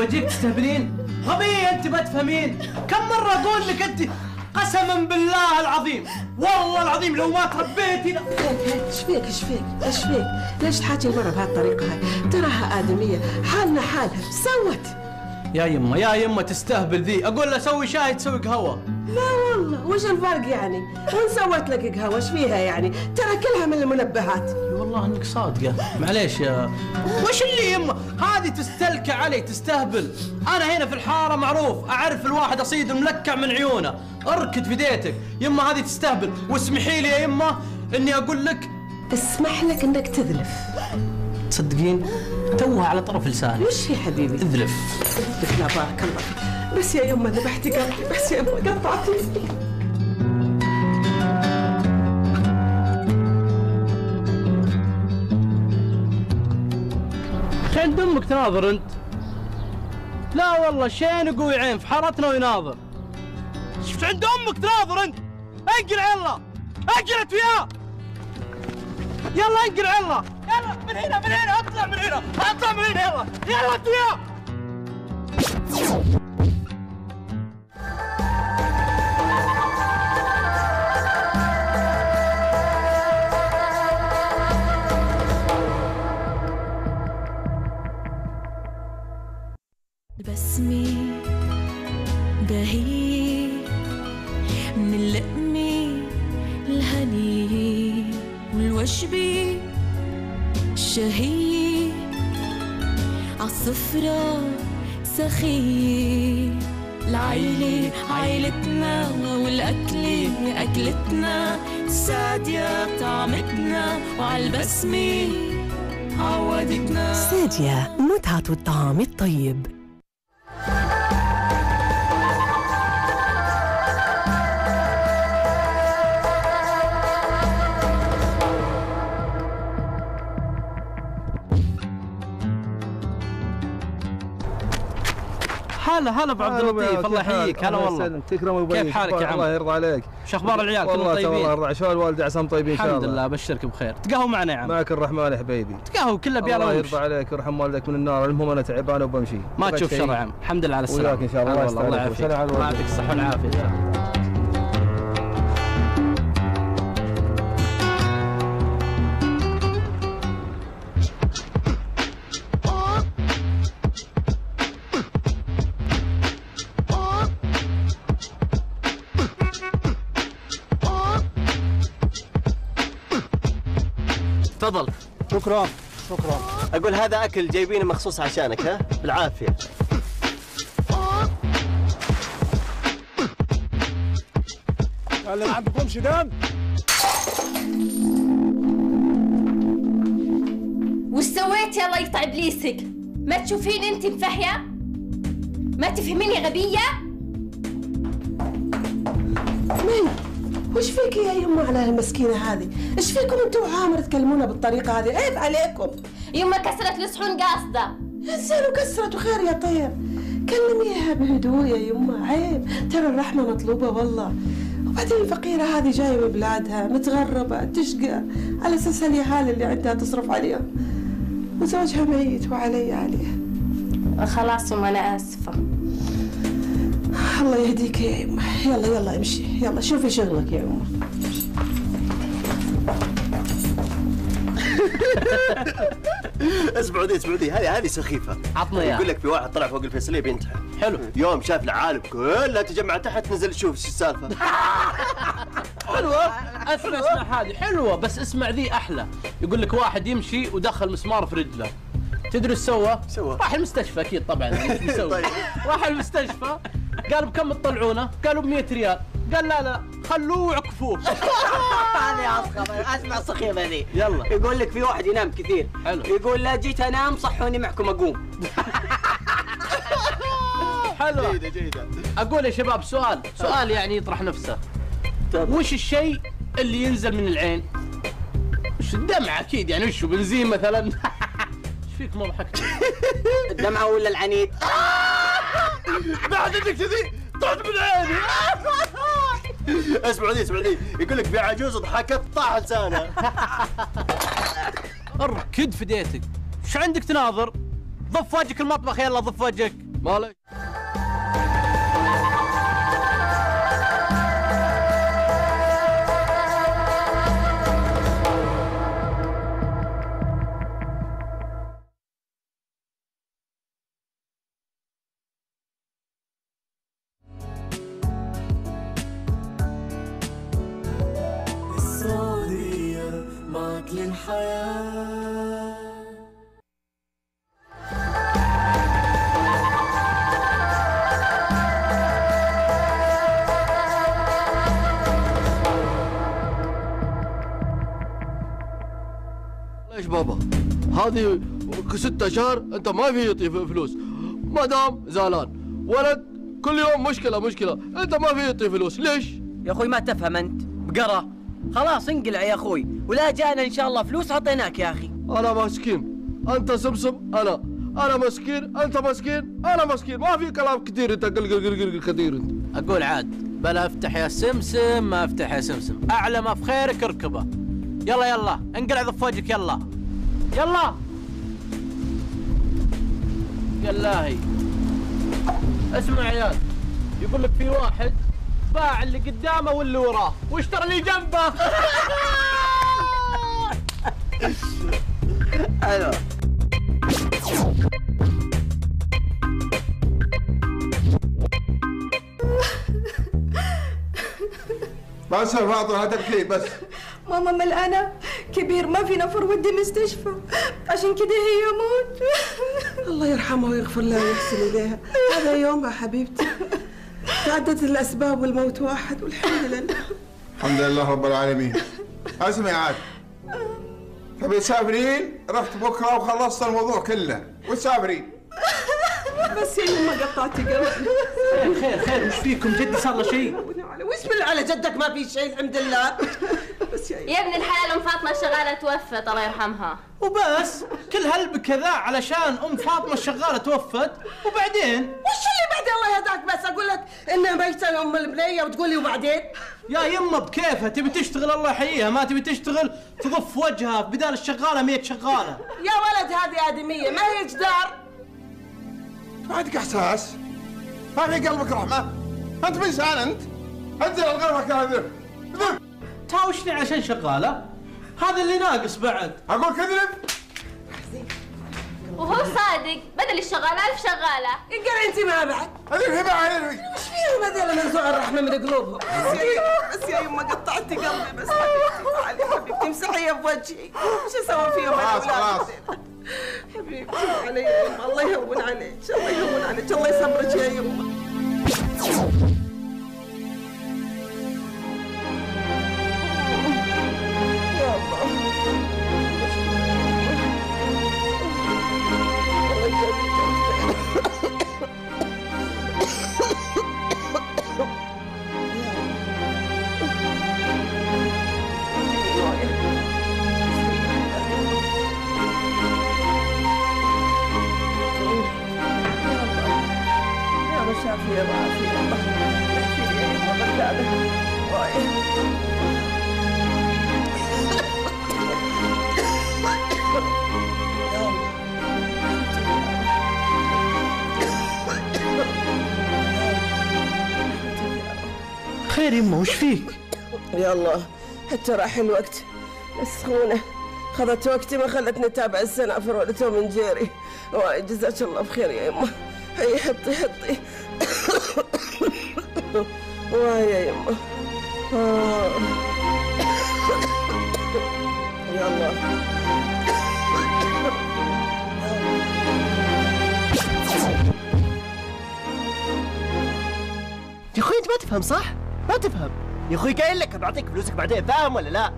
وجهك تستهبلين غبية أنت ما تفهمين. كم مرة أقول لك أنت قسما بالله العظيم. والله العظيم لو ما تربيتي. لا- إيش فيك؟ إيش فيك؟ إيش فيك؟ ليش تحاكي المرة بهالطريقة هاي؟ تراها آدمية. حالنا حالها. سوت. يا يمة يا يمة تستهبل ذي. أقول له سوي شاي تسوي قهوة. لا والله وش الفرق يعني؟ وين سوت لك قهوة إيش فيها يعني؟ ترى كلها من المنبهات. والله انك صادقة. معليش يا وش اللي يمه هذه تستلكع علي تستهبل. أنا هنا في الحارة معروف. أعرف الواحد أصيد الملكع من عيونه. أركد في ديتك. يمه هذه تستهبل. واسمحي لي يا يمه إني أقول لك اسمح لك إنك تذلف. تصدقين؟ توها على طرف لساني. وش يا حبيبي؟ اذلف. لك لا بارك الله بس يا يمه ذبحتي قلبي بس يا يمه قطعتي عند أمك تناظر انت؟ لا والله شين قوي عين في حارتنا ويناظر شفت عند أمك تناظر انت؟ انقل يلا انقلت وياه يلا انقل يلا يلا من هنا من هنا اطلع من هنا اطلع من هنا يلا يلا انت وياه بسمي بهي من لقمي الهني والوشبي الشهي عالصفرة سخي العيلة عيلتنا والأكلة أكلتنا السادية طعمتنا وعالبسمة عودتنا. سادية متعة الطعام الطيب. هلا هلا ابو عبد اللطيف الله يحييك هلا والله تكرم ابو كيف حالك يا عم؟ الله يرضى عليك شو أخبار العيال كلهم والله والله طيبين؟ يرضى شلون الوالده عساهم طيبين ان شاء الحمد الله لله ابشرك بخير تقهوى معنا يا عم معك الرحمن يا حبيبي تقهوى كله بيالا الله يرضى عليك ويرحم والدك من النار المهم أنا تعبان وبمشي ما تشوف؟ شر يا عم الحمد لله على السلامه وياك إن شاء الله. الله. يعافيك الله. يعطيك الصحه والعافيه تفضل. شكرا شكرا. أقول هذا أكل جايبينه مخصوص عشانك ها؟ بالعافية. اللي ما عندكمش دم وش سويت يا الله يقطع إبليسك؟ ما تشوفين أنت مفهية ما تفهميني غبية؟ مين؟ وش فيك يا يمه على المسكينة هذه؟ إيش فيكم أنتم وعامر تكلمونا بالطريقة هذه؟ عيب عليكم. يوم ما كسرت الصحون قاصدة. إنسان وكسرت وخير يا طيب. كلميها بهدوء يا يمه عيب. ترى الرحمة مطلوبة والله. وبعدين الفقيرة هذه جاية من بلادها متغربة تشقى. على أساس اليهال اللي عندها تصرف عليهم وزوجها ميت وعلي عليه خلاص يوم أنا آسفة. الله يهديك يا يمه يلا يلا امشي. يلا شوفي شغلك يا يمه اسمعوا ذي اسمعوا ذي هذه هذه سخيفة. عطنا إياها. يقول لك في واحد طلع فوق الفيصلية بينتحر حلو. يوم شاف العالم كلها تجمع تحت نزل يشوف إيش السالفة. حلوة. اسمع اسمع هذه. حلوة. بس اسمع ذي أحلى. يقول لك واحد يمشي ودخل مسمار في رجله. تدري إيش سوى؟ سوى؟ راح المستشفى أكيد طبعا. إيش بيسوي؟ طيب. راح المستشفى. قال بكم تطلعونه؟ قالوا ب 100 ريال. قال لا لا خلوه وعكفوه هذه اصخب أسمع الصخيبه ذي. يلا. يقول لك في واحد ينام كثير. حلو. يقول لا جيت أنام صحوني معكم أقوم. حلوة جيدة جيدة. أقول يا شباب سؤال. سؤال يعني يطرح نفسه. وش الشيء اللي ينزل من العين؟ وش الدمعة؟ أكيد يعني وش بنزين مثلا؟ إيش فيك ما ضحكت؟ الدمعة ولا العنيد؟ بعد انك كذي طلعت من عيني. اسمعوا ذي اسمعوا ذي يقول لك في عجوز ضحكت طاح لسانها اركد في ديتك. إيش عندك تناظر؟ ضف وجهك المطبخ يلا ضف وجهك مالك؟ معك للحياة ليش بابا؟ هذه ست اشهر أنت ما في يعطي فلوس. مدام زعلان ولد كل يوم مشكلة مشكلة. أنت ما في يعطي فلوس ليش؟ يا أخوي ما تفهم أنت. بقرة. خلاص انقلع يا أخوي. ولا جانا إن شاء الله فلوس عطيناك يا أخي. أنا مسكين. أنت سمسم. أنا. أنا مسكين. أنت مسكين. أنا مسكين. ما في كلام كثير أنت. قل قل قل قل كثير أنت. أقول عاد بلا أفتح يا سمسم ما أفتح يا سمسم. أعلى ما في خيرك اركبه. يلا يلا. انقلع ضف وجهك يلا. يلا. يلاهي اسمع يا عيال. يقول لك في واحد باع اللي قدامه واللي وراه. واشترى اللي جنبه. حلو بس فاطمة لا تبكي بس. ماما ملقانة كبير ما في نفر ودي مستشفى. عشان كده هي موت الله يرحمها ويغفر لها ويحسن إليها. هذا يومها حبيبتي. تعدت الأسباب والموت واحد والحمد لله. الحمد لله رب العالمين. اسمعي عاد تبي تسافرين؟ رحت بكرة وخلصت الموضوع كله. وتسافرين بس يا يما قطعتي قلبي خير خير وش فيكم؟ جدي صار له شيء؟ وش بالله على جدك ما في شيء الحمد لله. بس يا يا ابن الحلال أم فاطمة الشغاله توفت الله يرحمها. وبس. كل هالبكا ذا علشان أم فاطمة الشغالة توفت. وبعدين؟ وش اللي بعدين الله يهداك؟ بس أقول لك انها ميته أم البنية وتقولي وبعدين؟ يا يمه بكيفها تبي تشتغل؟ الله يحييها. ما تبي تشتغل تضف وجهها بدال الشغاله مية شغاله. يا ولد هذه ادميه ما هي جدار ما عندك احساس ما في قلبك رحمه. انت انسان انت؟ انزل الغرفة هذا تهاوشني عشان شغاله؟ هذا اللي ناقص بعد. أقول كذب؟ وهو صادق. بدل الشغالة ألف شغالة. اقرا أنت ما بعد. هذه هبه عليك وش فيهم هذول منزوع الرحمة من قلوبهم. بس يا يما بس يا يما قطعتي قلبي بس حبيبتي تعالي حبيبتي امسحيها بوجهي. وش أسوي فيهم خلاص، خلاص. حبيبتي علي؟ يا يما الله يهون عليك. الله يهون عليك. الله يصبرك يا يما. يمه وش فيك؟ يا الله حتى راح الوقت. السخونة خذت وقتي ما خلتني أتابع السنافر ولا توم من جيري واي جزاك الله بخير يا يمه هي حطي حطي. واي يا يمه آه. يا الله. يا أخوي أنت ما تفهم صح؟ ما تفهم. يا أخوي قايل لك بعطيك فلوسك بعدين. فاهم ولا لا؟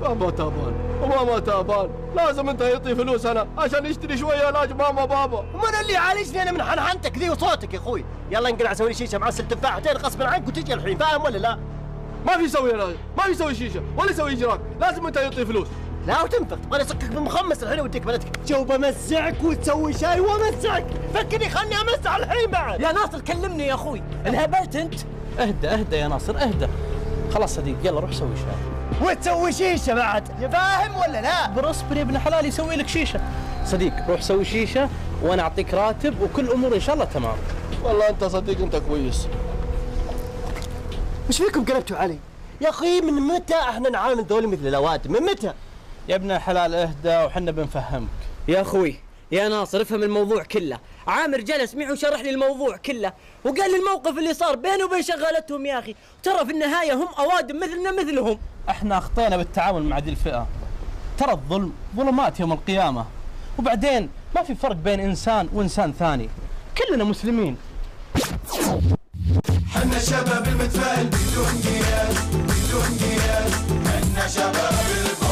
بابا تعبان. وماما تعبان. لازم انت يعطي فلوس أنا عشان يشتري شوية علاج ماما بابا. ومن اللي يعالجني أنا من حنحنتك ذي وصوتك يا أخوي. يلا انقلع سوي لي شيشة معسل تفاحتين غصبا عنك وتجي الحين. فاهم ولا لا؟ ما في يسوي علاج ما في يسوي شيشة ولا يسوي إجراك. لازم انت يعطي فلوس. لا وتنفخ. تبغاني اسكك بالمخمس الحين واديك بلدك. جو بمزعك وتسوي شاي وامزعك فكني خلني أمزع الحين بعد. يا ناصر كلمني يا أخوي. انهبلت أنت؟ اهدى اهدى يا ناصر اهدى خلاص صديق يلا روح سوي شاي وتسوي شيشة بعد يا فاهم ولا لا؟ يا ابن حلال يسوي لك شيشة صديق روح سوي شيشة وأنا أعطيك راتب وكل أمور إن شاء الله تمام والله أنت صديق أنت كويس وش فيكم قلبتوا علي؟ يا أخي من متى إحنا نعامل ذولي مثل الاوادم؟ من متى؟ يا ابن الحلال اهدى وحنا بنفهمك يا أخوي يا ناصر افهم الموضوع كله. عامر جلس معي وشرح لي الموضوع كله وقال لي الموقف اللي صار بينه وبين شغالتهم يا أخي. ترى في النهاية هم اوادم مثلنا مثلهم. إحنا أخطينا بالتعامل مع ذي الفئة. ترى الظلم ظلمات يوم القيامة. وبعدين ما في فرق بين إنسان وإنسان ثاني. كلنا مسلمين. حنا شباب المتفائل بدون قياس بدون قياس حنا شباب البطل